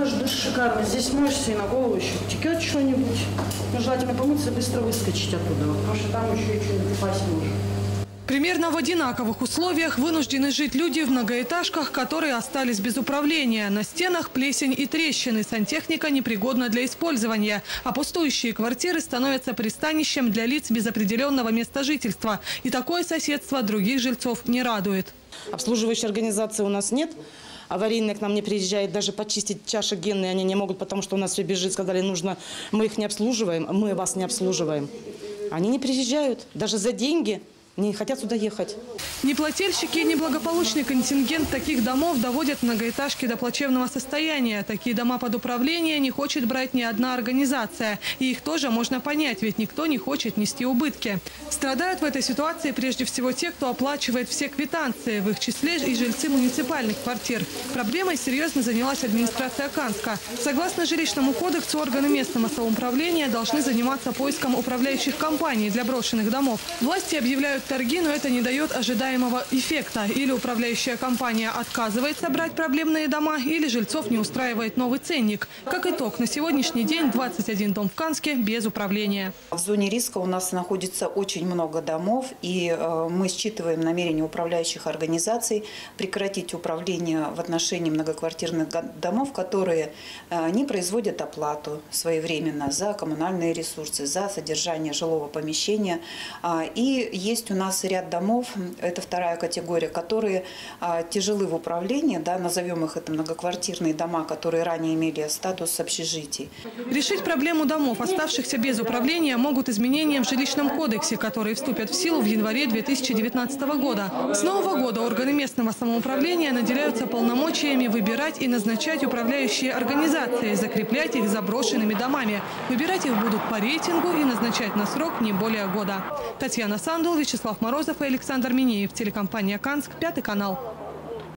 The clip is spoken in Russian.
тоже душ шикарный. Здесь моешься и на голову еще текет что-нибудь. Ну, желательно помыться и быстро выскочить оттуда, потому что там еще и что-нибудь упасть может. Примерно в одинаковых условиях вынуждены жить люди в многоэтажках, которые остались без управления. На стенах плесень и трещины, сантехника непригодна для использования, а пустующие квартиры становятся пристанищем для лиц без определенного места жительства. И такое соседство других жильцов не радует. Обслуживающей организации у нас нет. Аварийная к нам не приезжает, даже почистить чаши генные они не могут, потому что у нас все бежит. Сказали, нужно, мы их не обслуживаем, мы вас не обслуживаем. Они не приезжают, даже за деньги не хотят сюда ехать. Неплательщики и неблагополучный контингент таких домов доводят многоэтажки до плачевного состояния. Такие дома под управление не хочет брать ни одна организация. И их тоже можно понять, ведь никто не хочет нести убытки. Страдают в этой ситуации прежде всего те, кто оплачивает все квитанции, в их числе и жильцы муниципальных квартир. Проблемой серьезно занялась администрация Канска. Согласно жилищному кодексу, органы местного самоуправления должны заниматься поиском управляющих компаний для брошенных домов. Власти объявляют торги, но это не дает ожидаемого эффекта. Или управляющая компания отказывается брать проблемные дома, или жильцов не устраивает новый ценник. Как итог, на сегодняшний день 21 дом в Канске без управления. В зоне риска у нас находится очень много домов, и э, мы считываем намерение управляющих организаций прекратить управление в отношении многоквартирных домов, которые э, не производят оплату своевременно за коммунальные ресурсы, за содержание жилого помещения. А, и есть у нас ряд домов, это вторая категория, которые а, тяжелы в управлении, да, назовем их это многоквартирные дома, которые ранее имели статус общежитий. Решить проблему домов, оставшихся без управления, могут изменения в жилищном кодексе, которые вступят в силу в январе 2019 года. С нового года органы местного самоуправления наделяются полномочиями выбирать и назначать управляющие организации, закреплять их заброшенными домами. Выбирать их будут по рейтингу и назначать на срок не более года. Татьяна Сандул, Вячеслав Морозов и Александр Минеев. Телекомпания «Канск», Пятый канал.